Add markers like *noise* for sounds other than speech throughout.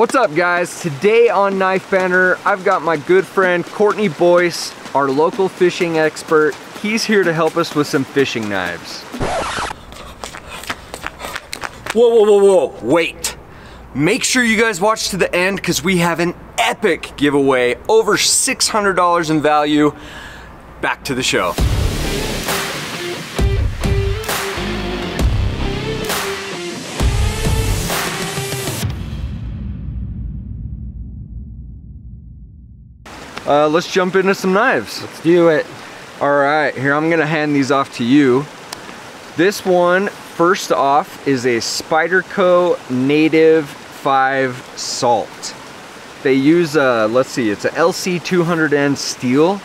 What's up guys? Today on Knife Banter, I've got my good friend Cortney Boice, our local fishing expert. He's here to help us with some fishing knives. Whoa, whoa, whoa, whoa, wait. Make sure you guys watch to the end because we have an epic giveaway, over $600 in value. Back to the show. Uh, let's jump into some knives. Let's do it. All right, here I'm gonna hand these off to you. This one, first off, is a Spyderco Native 5 Salt. They use, a, let's see, it's a LC200N steel,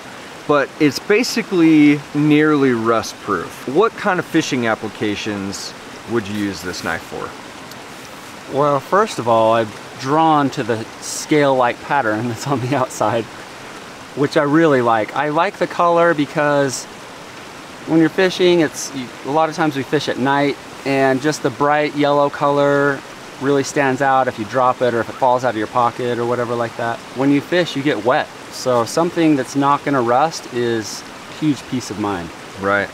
but it's basically nearly rust proof. What kind of fishing applications would you use this knife for? Well, first of all, I'm drawn to the scale-like pattern that's on the *laughs* outside which I really like. I like the color because when you're fishing, it's a lot of times we fish at night and just the bright yellow color really stands out if you drop it or if it falls out of your pocket or whatever like that. When you fish, you get wet. So something that's not gonna rust is huge peace of mind. Right.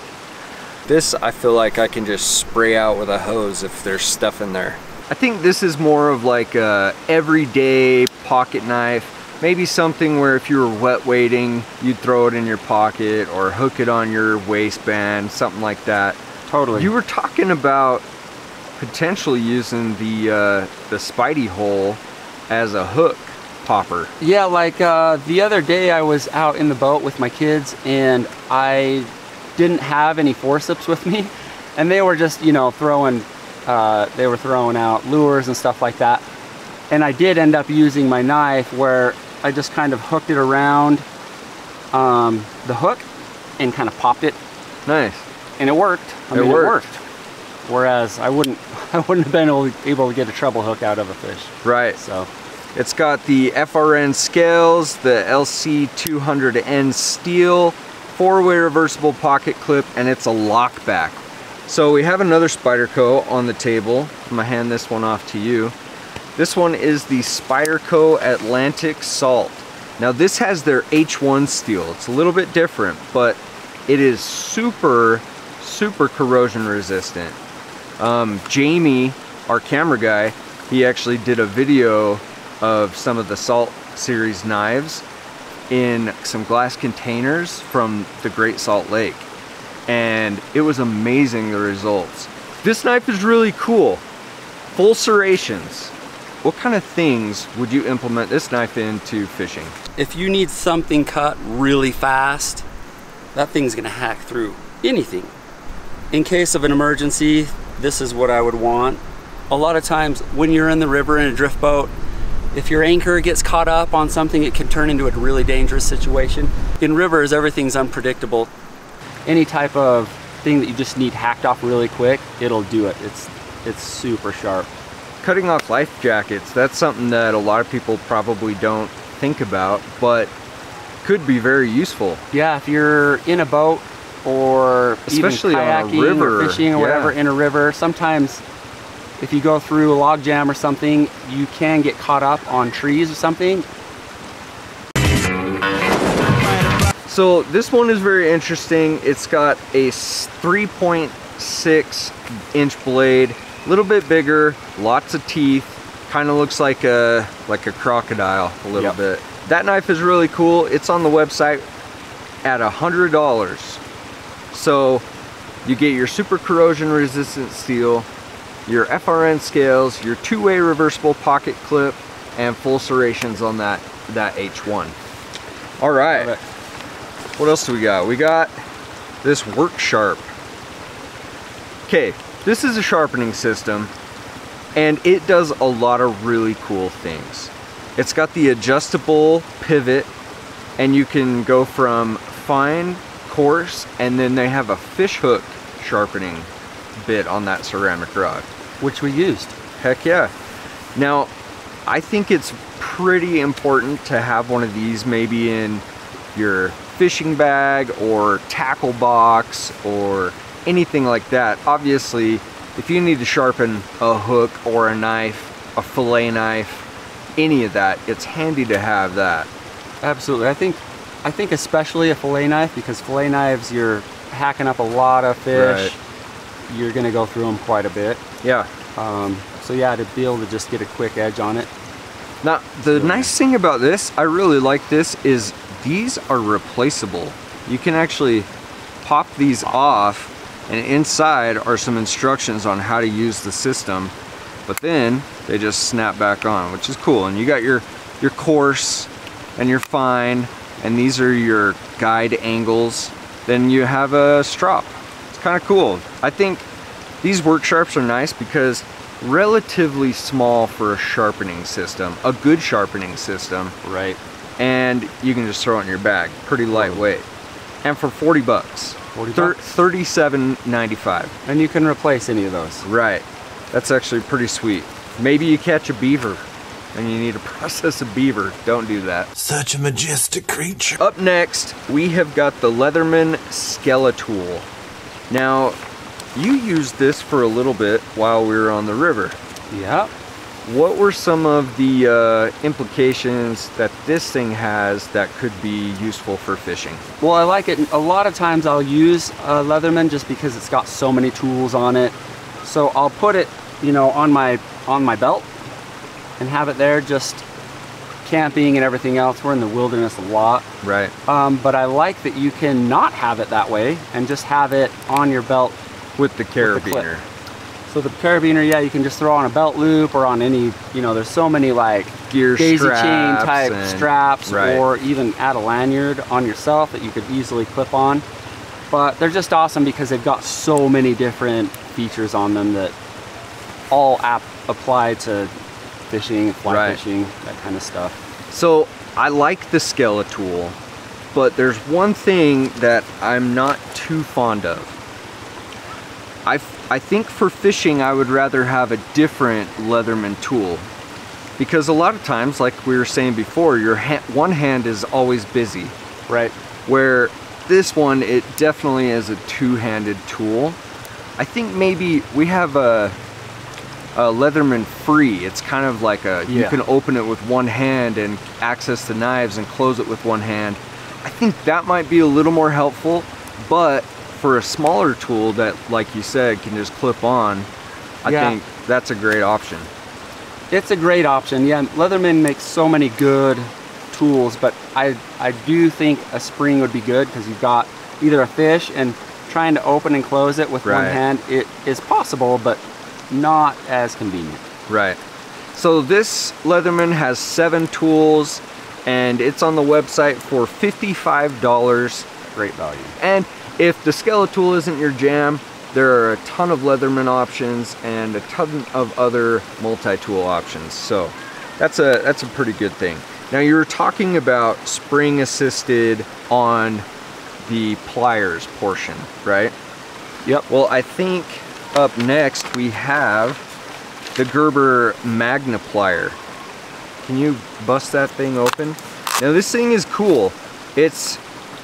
This, I feel like I can just spray out with a hose if there's stuff in there. I think this is more of like a everyday pocket knife Maybe something where if you were wet wading, you'd throw it in your pocket or hook it on your waistband, something like that. Totally. You were talking about potentially using the uh, the Spyder hole as a hook popper. Yeah, like uh, the other day I was out in the boat with my kids and I didn't have any forceps with me and they were just, you know, throwing, uh, they were throwing out lures and stuff like that. And I did end up using my knife where I just kind of hooked it around um, the hook and kind of popped it. Nice. And it worked. I it, mean, worked. it worked. Whereas I wouldn't, *laughs* I wouldn't have been able, able to get a treble hook out of a fish. Right. So. It's got the FRN scales, the LC200N steel, four-way reversible pocket clip, and it's a lockback. So we have another Spyderco on the table. I'm gonna hand this one off to you. This one is the Spyderco Atlantic Salt. Now this has their H1 steel. It's a little bit different, but it is super, super corrosion resistant. Um, Jamie, our camera guy, he actually did a video of some of the Salt series knives in some glass containers from the Great Salt Lake. And it was amazing the results. This knife is really cool. Full serrations. What kind of things would you implement this knife into fishing? If you need something cut really fast, that thing's gonna hack through anything. In case of an emergency, this is what I would want. A lot of times when you're in the river in a drift boat, if your anchor gets caught up on something, it can turn into a really dangerous situation. In rivers, everything's unpredictable. Any type of thing that you just need hacked off really quick, it'll do it. It's, it's super sharp cutting off life jackets, that's something that a lot of people probably don't think about, but could be very useful. Yeah, if you're in a boat or especially even kayaking on a river or fishing or yeah. whatever in a river, sometimes if you go through a log jam or something, you can get caught up on trees or something. So this one is very interesting. It's got a 3.6 inch blade a little bit bigger, lots of teeth, kind of looks like a like a crocodile a little yep. bit. That knife is really cool. It's on the website at a hundred dollars. So you get your super corrosion resistant steel, your FRN scales, your two-way reversible pocket clip, and full serrations on that that H1. All right. What else do we got? We got this Work Sharp. Okay, this is a sharpening system and it does a lot of really cool things. It's got the adjustable pivot and you can go from fine, coarse, and then they have a fish hook sharpening bit on that ceramic rod. Which we used. Heck yeah. Now, I think it's pretty important to have one of these maybe in your fishing bag or tackle box or anything like that. Obviously, if you need to sharpen a hook or a knife, a fillet knife, any of that, it's handy to have that. Absolutely. I think I think especially a fillet knife because fillet knives you're hacking up a lot of fish. Right. You're gonna go through them quite a bit. Yeah. Um, so yeah, to be able to just get a quick edge on it. Now, the nice thing about this, I really like this, is these are replaceable. You can actually pop these off and inside are some instructions on how to use the system but then they just snap back on which is cool. And you got your your coarse and your fine and these are your guide angles then you have a strop. It's kind of cool. I think these work sharps are nice because relatively small for a sharpening system a good sharpening system. Right. and you can just throw it in your bag pretty lightweight and for 40 bucks 40 Thir- bucks. 37.95 And you can replace any of those. right that's actually pretty sweet maybe you catch a beaver and you need to *laughs* process a beaver don't do that Such a majestic creature. up next we have got the leatherman skeletool now you used this for a little bit while we were on the river Yeah. What were some of the uh, implications that this thing has that could be useful for fishing Well, I like it. A lot of times I'll use a Leatherman just because it's got so many tools on it. So I'll put it, you know, on my on my belt and have it there just camping and everything else. We're in the wilderness a lot. right Um, but I like that you can not have it that way and just have it on your belt. with the carabiner So the carabiner, yeah, you can just throw on a belt loop or on any, you know, there's so many like gear daisy straps chain type and- straps right. or even add a lanyard on yourself that you could easily clip on. But they're just awesome because they've got so many different features on them that all app apply to fishing, fly Right. fishing, that kind of stuff. So I like the Skeletool, but there's one thing that I'm not too fond of. I, I think for fishing I would rather have a different Leatherman tool because a lot of times, like we were saying before, your one hand is always busy. Right. Where this one, it definitely is a two-handed tool. I think maybe we have a, a Leatherman free. It's kind of like a, you can open it with one hand and access the knives and close it with one hand. I think that might be a little more helpful, but for a smaller tool that, like you said, can just clip on, I Yeah. think that's a great option. It's a great option. Yeah, Leatherman makes so many good tools, but I I do think a spring would be good because you've got either a fish and trying to open and close it with one hand. It is possible, but not as convenient. Right. So this Leatherman has seven tools and it's on the website for $55. Great value. And if the Skeletool isn't your jam, there are a ton of Leatherman options and a ton of other multi-tool options. So that's a that's a pretty good thing. Now you were talking about spring assisted on the pliers portion, right? Yep. Well, I think up next we have the Gerber Magniplier. Can you bust that thing open? Now this thing is cool. It's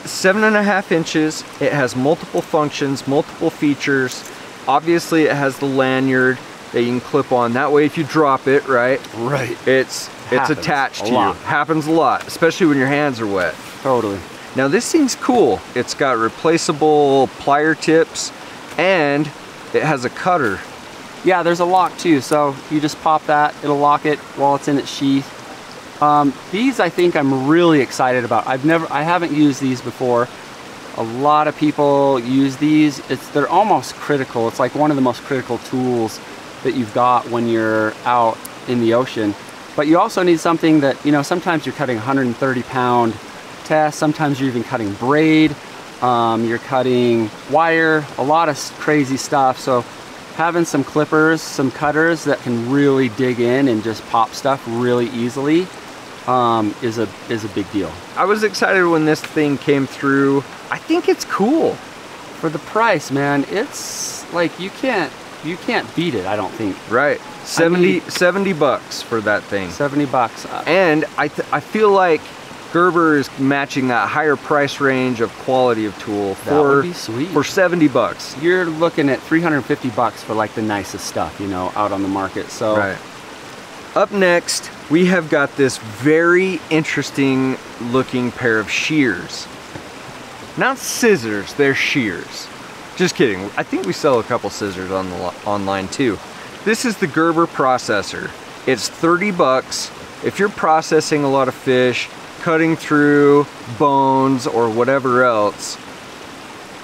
seven and a half inches. It has multiple functions, multiple features. Obviously it has the lanyard that you can clip on. That way if you drop it, right, Right. it's it's Happens attached to lot. you. Happens a lot, especially when your hands are wet. Totally. Now this thing's cool. It's got replaceable plier tips and it has a cutter. Yeah, there's a lock too. So you just pop that, it'll lock it while it's in its sheath. Um, these I think I'm really excited about. I've never, I haven't used these before. A lot of people use these. It's they're almost critical. It's like one of the most critical tools that you've got when you're out in the ocean. But you also need something that you know. Sometimes you're cutting 130 pound test. Sometimes you're even cutting braid. Um, you're cutting wire. A lot of crazy stuff. So having some clippers, some cutters that can really dig in and just pop stuff really easily um, is a is a big deal. I was excited when this thing came through. I think it's cool. For the price, man, it's like you can't you can't beat it. I don't think. Right. 70, 70 bucks for that thing. 70 bucks. Uh, And I, th- I feel like Gerber is matching that higher price range of quality of tool That for, would be sweet. for 70 bucks. You're looking at 350 bucks for like the nicest stuff, you know, out on the market. So Right. Up next, we have got this very interesting looking pair of shears. Not scissors, they're shears. Just kidding. I think we sell a couple scissors on the online too. This is the Gerber processor. It's 30 bucks. If you're processing a lot of fish, cutting through bones or whatever else,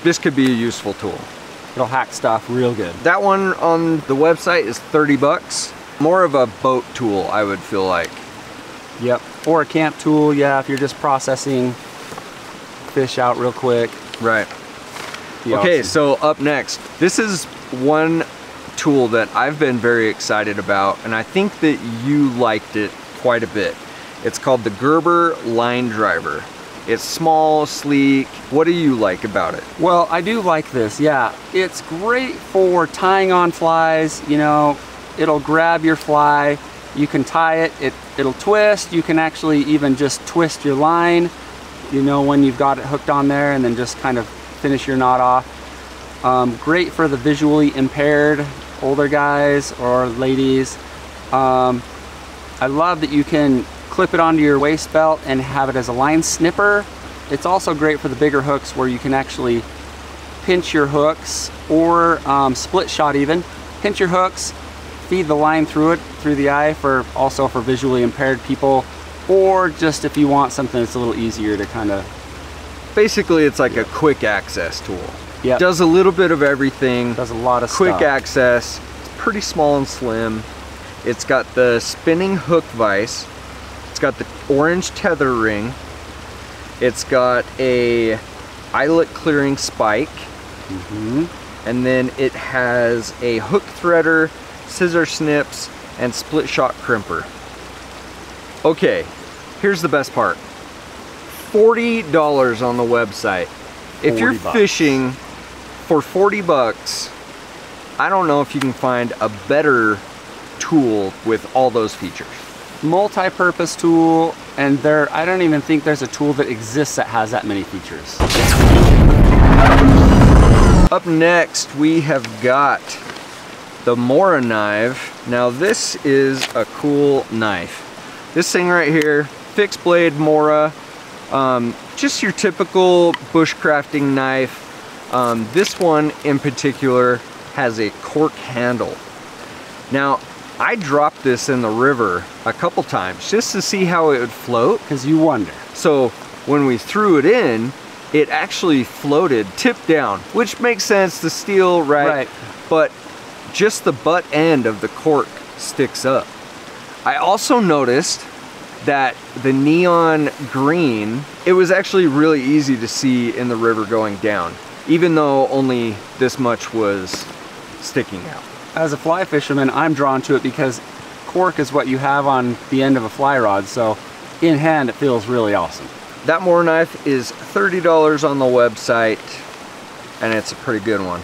this could be a useful tool. It'll hack stuff real good. That one on the website is 30 bucks. More of a boat tool, I would feel like. Yep, or a camp tool, yeah, if you're just processing fish out real quick. Right. Okay, awesome. so up next, this is one tool that I've been very excited about, and I think that you liked it quite a bit. It's called the Gerber Linedriver. It's small, sleek. What do you like about it? Well, I do like this, yeah. It's great for tying on flies, you know, it'll grab your fly, you can tie it, it it'll twist, you can actually even just twist your line, you know, when you've got it hooked on there and then just kind of finish your knot off. Um, great for the visually impaired older guys or ladies. Um, I love that you can clip it onto your waist belt and have it as a line snipper. It's also great for the bigger hooks where you can actually pinch your hooks or um, split shot even. Pinch your hooks, feed the line through it, through the eye for also for visually impaired people or just if you want something that's a little easier to kind of basically it's like yeah. a quick access tool. Yeah. Does a little bit of everything. Does a lot of quick stuff. access. It's pretty small and slim. It's got the spinning hook vise. It's got the orange tether ring. It's got a eyelet clearing spike. Mm -hmm. and then it has a hook threader scissor snips and split shot crimper Okay, here's the best part. $40 on the website. If you're bucks. fishing for 40 bucks, I don't know if you can find a better tool with all those features. Multi-purpose tool, and there, I don't even think there's a tool that exists that has that many features. Up next, we have got the Mora knife. Now this is a cool knife. This thing right here, fixed blade Mora, um, just your typical bushcrafting knife. Um, this one in particular has a cork handle. Now, I dropped this in the river a couple times just to see how it would float. Because you wonder. So when we threw it in, it actually floated tip down, which makes sense, the steel, right? Right. But just the butt end of the cork sticks up. I also noticed that the neon green, it was actually really easy to see in the river going down, even though only this much was sticking out. As a fly fisherman, I'm drawn to it because cork is what you have on the end of a fly rod, so in hand it feels really awesome. That Mora knife is $30 on the website, and it's a pretty good one.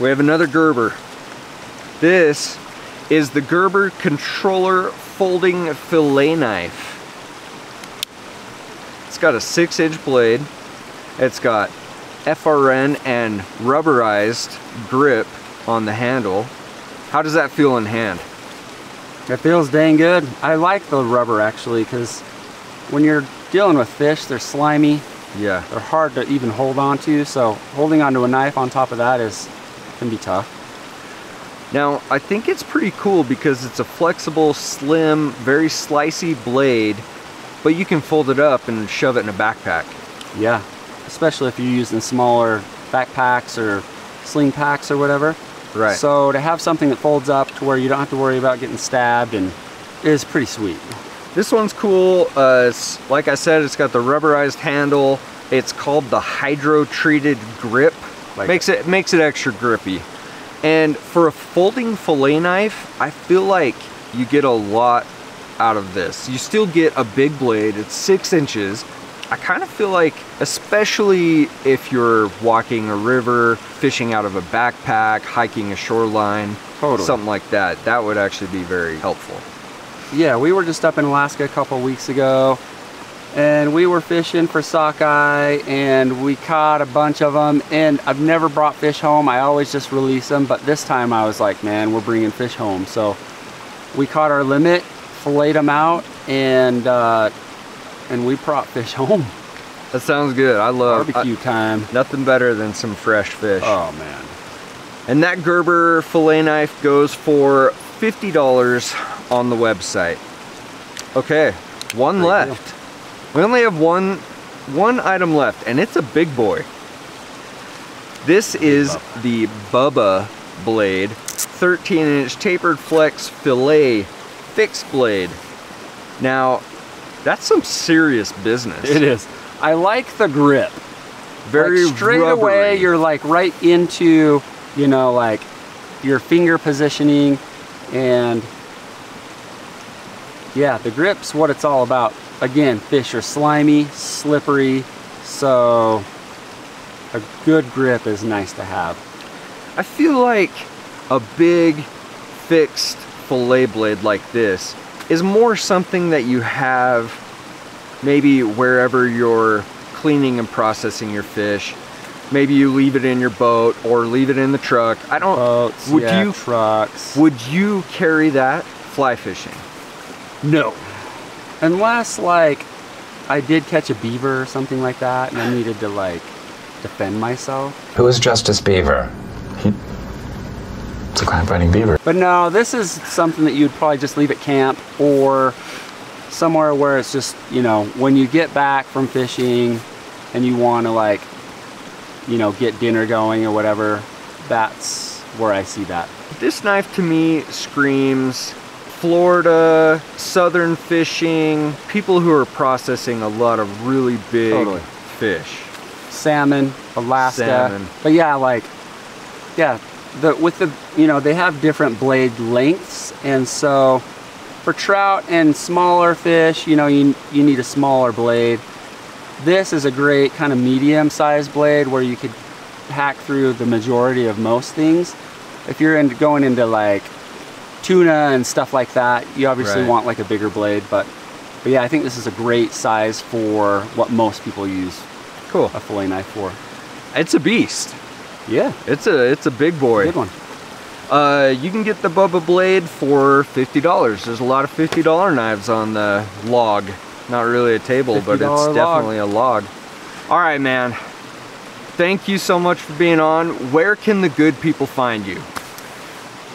We have another Gerber. This is the Gerber Controller Folding Fillet Knife. It's got a six inch blade. It's got FRN and rubberized grip on the handle. How does that feel in hand? It feels dang good. I like the rubber actually because when you're dealing with fish, they're slimy. Yeah. They're hard to even hold on to, so holding onto a knife on top of that is can be tough. Now, I think it's pretty cool because it's a flexible, slim, very slicey blade, but you can fold it up and shove it in a backpack. Yeah, especially if you're using smaller backpacks or sling packs or whatever. Right. So to have something that folds up to where you don't have to worry about getting stabbed and is pretty sweet. This one's cool. Uh, like I said, it's got the rubberized handle. It's called the hydro treated grip. Like makes it makes it extra grippy. And for a folding fillet knife, I feel like you get a lot out of this. You still get a big blade, it's six inches. I kind of feel like, especially if you're walking a river, fishing out of a backpack, hiking a shoreline, totally. something like that, that would actually be very helpful. Yeah, we were just up in Alaska a couple weeks ago and we were fishing for sockeye and we caught a bunch of them and I've never brought fish home I always just release them but this time I was like man we're bringing fish home so we caught our limit, filleted them out, and uh, and we brought fish *laughs* home. That sounds good. I love barbecue I, time. Nothing better than some fresh fish. Oh man. And that Gerber fillet knife goes for $50 on the website. Okay, one left. We only have one one item left and it's a big boy. This is the Bubba blade 13 inch tapered flex fillet fixed blade. Now, that's some serious business. It is. I like the grip. Very like straight rubbery. away, you're like right into, you know, like your finger positioning and yeah, the grip's what it's all about. Again, fish are slimy, slippery, so a good grip is nice to have. I feel like a big fixed fillet blade like this is more something that you have maybe wherever you're cleaning and processing your fish. Maybe you leave it in your boat or leave it in the truck. I don't. Boats, would yeah, you trucks? Would you carry that fly fishing? No, unless like I did catch a beaver or something like that, and I needed to like defend myself. Who is Justice Beaver? He it's a crime fighting beaver. But no, this is something that you'd probably just leave at camp or somewhere where it's just, you know, when you get back from fishing and you want to like, you know, get dinner going or whatever, that's where I see that. This knife to me screams Florida, southern fishing, people who are processing a lot of really big totally. fish. Salmon, Alaska. Salmon. But yeah, like, yeah, the with the you know they have different blade lengths and so for trout and smaller fish you know you, you need a smaller blade this is a great kind of medium sized blade where you could hack through the majority of most things if you're into going into like tuna and stuff like that you obviously right. want like a bigger blade but but yeah I think this is a great size for what most people use cool a fillet knife for it's a beast yeah. It's a it's a big boy. Good one. Uh, you can get the Bubba Blade for $50. There's a lot of $50 knives on the log. Not really a table, but it's log. definitely a log. All right, man. Thank you so much for being on. Where can the good people find you?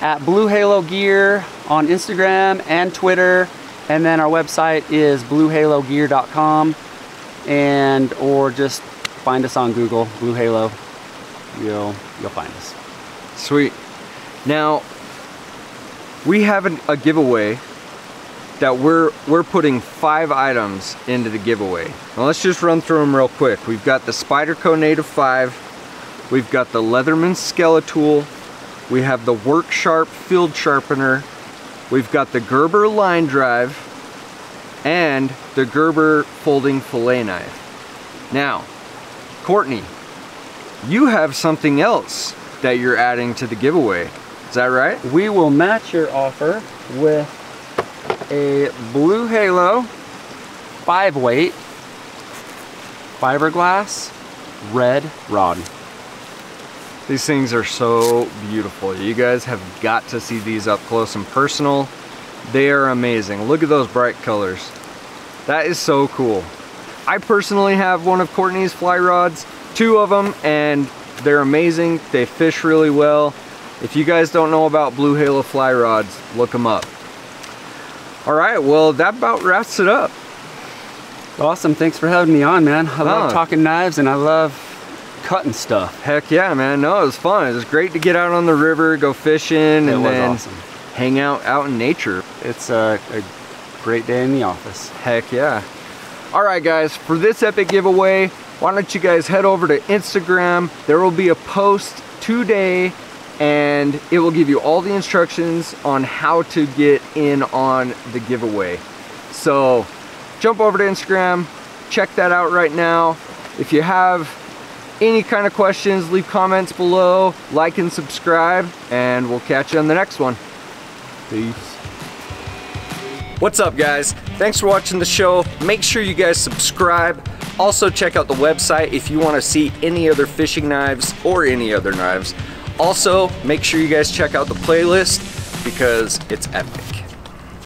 At Blue Halo Gear on Instagram and Twitter. And then our website is bluehalogear.com and or just find us on Google, Blue Halo you'll you'll find us. Sweet. Now we have an, a giveaway that we're we're putting five items into the giveaway. Now let's just run through them real quick. We've got the Spyderco Native 5, we've got the Leatherman Skeletool, we have the Work Sharp Field Sharpener, we've got the Gerber Line Drive, and the Gerber Folding Fillet Knife. Now, Cortney, you have something else that you're adding to the giveaway. Is that right? We will match your offer with a Blue Halo 5 weight fiberglass red rod. These things are so beautiful. You guys have got to see these up close and personal. They are amazing. Look at those bright colors. That is so cool. I personally have one of Cortney's fly rods two of them and they're amazing. They fish really well. If you guys don't know about Blue Halo fly rods, look them up. All right, well, that about wraps it up. Awesome, thanks for having me on, man. I love talking knives and I love cutting stuff. Heck yeah, man. No, it was fun. It was great to get out on the river, go fishing, it and then awesome. hang out out in nature. It's a, a great day in the office. Heck yeah. All right, guys, for this epic giveaway, why don't you guys head over to Instagram. There will be a post today and it will give you all the instructions on how to get in on the giveaway. So jump over to Instagram, check that out right now. If you have any kind of questions, leave comments below, like and subscribe, and we'll catch you on the next one. Peace. What's up guys? Thanks for watching the show. Make sure you guys subscribe. Also check out the website if you want to see any other fishing knives or any other knives. Also, make sure you guys check out the playlist because it's epic.